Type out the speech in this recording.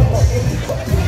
Come on, give me a fuck.